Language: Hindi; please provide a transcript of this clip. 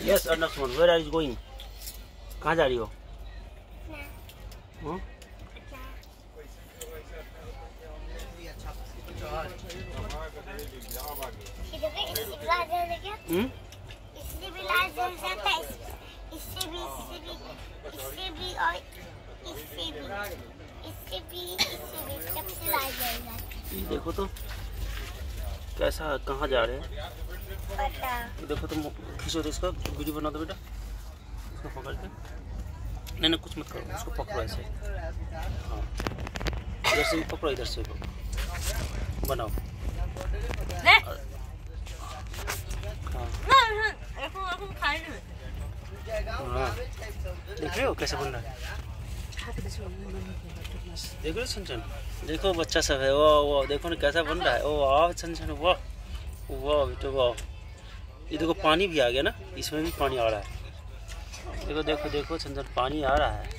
Yes, Anderson. Where are you going? कहाँ जा रही हो? इससे भी लाल जल जाता है इससे भी इससे भी इससे भी और इससे भी इससे भी इससे भी सबसे लाल जल जाता है देखो तो कैसा कहाँ जा रहे हैं देखो तुम खींचो तो इसका वीडियो बना दो बेटा। इसको पकड़ के। नहीं नहीं कुछ मत करो उसको पकड़ो ऐसे। हाँ। इधर से पकड़ो इधर से बनाओ। हाँ। हाँ। देख रहे हो कैसे बन रहा है? देख रहे छन देखो बच्चा सब है वाह वाह देखो ना कैसा बन रहा है। ओ वाह छन छन वाह। वाह बेटो वाह। ये देखो, पानी भी आ गया ना, इसमें भी पानी आ रहा है। देखो देखो देखो छन पानी आ रहा है।